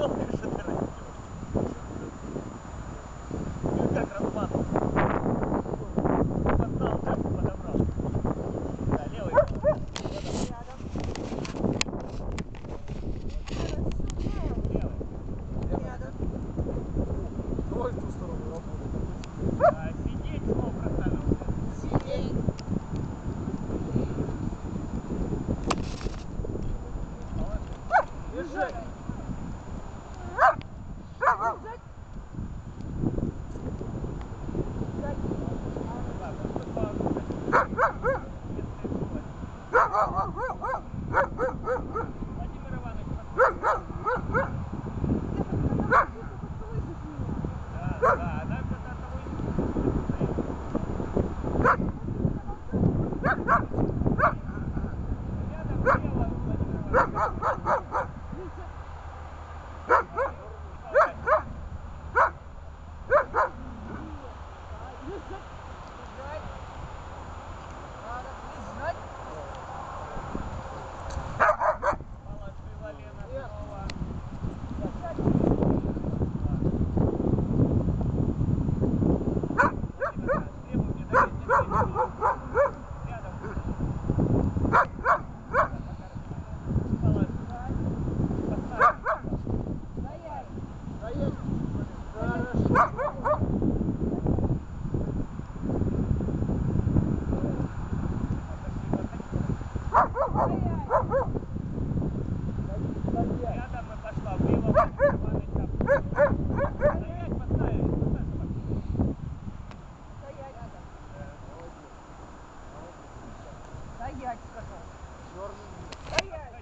no. oh oh oh oh whoa. Стоять, сказал. Черный. Стоять.